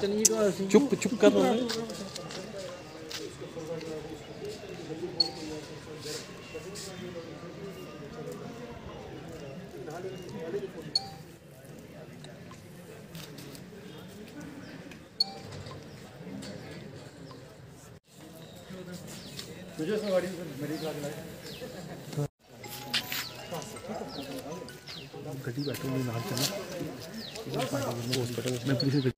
चुप चुप कर रहे हैं गड्डी बैठे हुए नाल चला हॉस्पिटल में पुलिस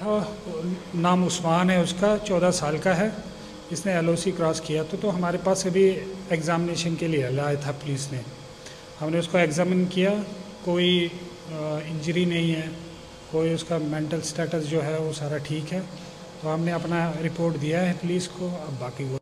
था, नाम उस्मान है उसका, चौदह साल का है। इसने एलओसी क्रॉस किया तो तो हमारे पास अभी एग्ज़ामिनेशन के लिए लाया था पुलिस ने। हमने उसको एग्ज़ामिन किया, कोई इंजरी नहीं है, कोई उसका मेंटल स्टेटस जो है वो सारा ठीक है। तो हमने अपना रिपोर्ट दिया है पुलिस को, अब बाकी वो